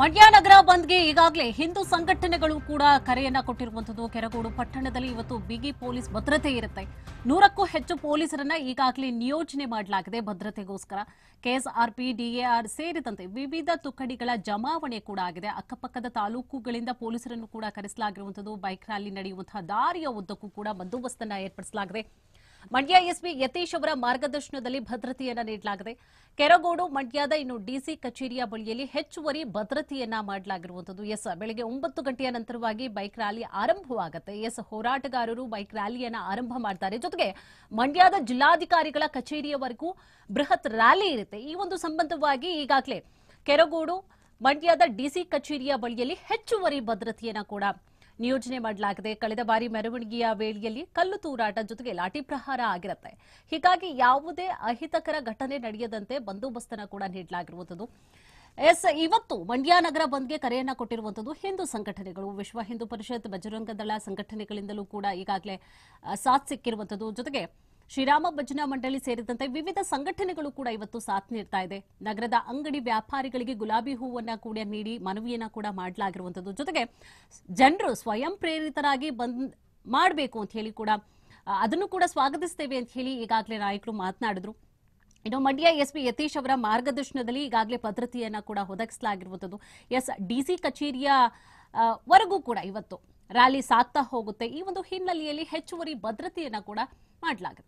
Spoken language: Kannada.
ಮಂಡ್ಯ ನಗರ ಬಂದ್ಗೆ ಈಗಾಗಲೇ ಹಿಂದೂ ಸಂಘಟನೆಗಳು ಕೂಡ ಕರೆಯನ್ನ ಕೊಟ್ಟಿರುವಂತದ್ದು ಕೆರಗೋಡು ಪಟ್ಟಣದಲ್ಲಿ ಇವತ್ತು ಬಿಗಿ ಪೊಲೀಸ್ ಭದ್ರತೆ ಇರುತ್ತೆ. ನೂರಕ್ಕೂ ಹೆಚ್ಚು ಪೊಲೀಸರನ್ನ ಈಗಾಗಲೇ ನಿಯೋಜನೆ ಮಾಡಲಾಗಿದೆ ಭದ್ರತೆಗೋಸ್ಕರ. ಕೆಎಸ್ಆರ್ಪಿ, ಡಿಎಆರ್ ಸೇರಿದಂತೆ ವಿವಿಧ ತುಕಡಿಗಳ ಜಮಾವಣೆ ಕೂಡ ಆಗಿದೆ. ಅಕ್ಕಪಕ್ಕದ ತಾಲೂಕುಗಳಿಂದ ಪೊಲೀಸರನ್ನು ಕೂಡ ಕರೆಸಲಾಗಿರುವಂತದ್ದು ಬೈಕ್ ರ್ಯಾಲಿ ನಡೆಯುವಂತಹ ದಾರಿಯ ಉದ್ದಕ್ಕೂ ಕೂಡ ಬಂದೋಬಸ್ತನ್ನ ಏರ್ಪಡಿಸಲಾಗಿದೆ. ಮಂಡ್ಯ ಎಸ್ಪಿ ಯತೀಶ್ ಅವರ ಮಾರ್ಗದರ್ಶನದಲ್ಲಿ ಭದ್ರತೆಯನ್ನ ನೀಡಲಾಗಿದೆ. ಕೆರಗೋಡು, ಮಂಡ್ಯದ ಇನ್ನು ಡಿಸಿ ಕಚೇರಿಯ ಬಳಿಯಲ್ಲಿ ಹೆಚ್ಚುವರಿ ಭದ್ರತೆಯನ್ನ ಮಾಡಲಾಗಿರುವಂತದ್ದು. ಎಸ್, ಬೆಳಗ್ಗೆ ಒಂಬತ್ತು ಗಂಟೆಯ ನಂತರವಾಗಿ ಬೈಕ್ ರ್ಯಾಲಿ ಆರಂಭವಾಗುತ್ತೆ. ಎಸ್, ಹೋರಾಟಗಾರರು ಬೈಕ್ ರ್ಯಾಲಿಯನ್ನ ಆರಂಭ ಮಾಡ್ತಾರೆ. ಜೊತೆಗೆ ಮಂಡ್ಯದ ಜಿಲ್ಲಾಧಿಕಾರಿಗಳ ಕಚೇರಿಯವರೆಗೂ ಬೃಹತ್ ರ್ಯಾಲಿ ಇರುತ್ತೆ. ಈ ಒಂದು ಸಂಬಂಧವಾಗಿ ಈಗಾಗಲೇ ಕೆರಗೋಡು, ಮಂಡ್ಯದ ಡಿಸಿ ಕಚೇರಿಯ ಬಳಿಯಲ್ಲಿ ಹೆಚ್ಚುವರಿ ಭದ್ರತೆಯನ್ನ ಕೂಡ ನಿಯೋಜನೆ ಮಾಡಲಾಗಿದೆ. ಕಳೆದ ಬಾರಿ ಮೆರವಣಿಗೆಯ ವೇಳೆಯಲ್ಲಿ ಕಲ್ಲು ತೂರಾಟ ಜೊತೆಗೆ ಲಾಠಿ ಪ್ರಹಾರ ಆಗಿರುತ್ತೆ. ಹೀಗಾಗಿ ಯಾವುದೇ ಅಹಿತಕರ ಘಟನೆ ನಡೆಯದಂತೆ ಬಂದೋಬಸ್ತನ ಕೂಡ ನೀಡಲಾಗಿರುವುದು ಎಸ್, ಇವತ್ತು ಮಂಡ್ಯ ನಗರ ಬಂದ್ಗೆ ಕರೆಯನ್ನ ಕೊಟ್ಟಿರುವಂತದ್ದು ಹಿಂದೂ ಸಂಘಟನೆಗಳು. ವಿಶ್ವ ಹಿಂದೂ ಪರಿಷತ್ ಬಜರಂಗದಳ ಸಂಘಟನೆಗಳಿಂದಲೂ ಕೂಡ ಈಗಾಗಲೇ ಸಾಥ್ ಸಿಕ್ಕಿರುವಂತದ್ದು ಜೊತೆಗೆ ಶ್ರೀರಾಮ ಭಜನಾ ಮಂಡಳಿ ಸೇರಿದಂತೆ ವಿವಿಧ ಸಂಘಟನೆಗಳು ಕೂಡ ಇವತ್ತು ಸಾಥ್ ನೀಡ್ತಾ ಇದೆ. ನಗರದ ಅಂಗಡಿ ವ್ಯಾಪಾರಿಗಳಿಗೆ ಗುಲಾಬಿ ಹೂವನ್ನ ಕೂಡ ನೀಡಿ ಮನವಿಯನ್ನ ಕೂಡ ಮಾಡಲಾಗಿರುವಂತದ್ದು. ಜೊತೆಗೆ ಜನರು ಸ್ವಯಂ ಪ್ರೇರಿತರಾಗಿ ಬಂದ್ ಮಾಡಬೇಕು ಅಂತ ಹೇಳಿ ಕೂಡ, ಅದನ್ನು ಕೂಡ ಸ್ವಾಗತಿಸ್ತೇವೆ ಅಂತ ಹೇಳಿ ಈಗಾಗಲೇ ನಾಯಕರು ಮಾತನಾಡಿದ್ರು. ಇನ್ನು ಮಂಡ್ಯ ಎಸ್ಪಿ ಯತೀಶ್ ಅವರ ಮಾರ್ಗದರ್ಶನದಲ್ಲಿ ಈಗಾಗಲೇ ಭದ್ರತೆಯನ್ನ ಕೂಡ ಒದಗಿಸಲಾಗಿರುವಂತದ್ದು. ಎಸ್ ಡಿಸಿ ಕಚೇರಿಯ ವರೆಗೂ ಕೂಡ ಇವತ್ತು ರ್ಯಾಲಿ ಸಾಗ್ತಾ ಹೋಗುತ್ತೆ. ಈ ಒಂದು ಹಿನ್ನೆಲೆಯಲ್ಲಿ ಹೆಚ್ಚುವರಿ ಭದ್ರತೆಯನ್ನ ಕೂಡ ಮಾಡಲಾಗಿದೆ.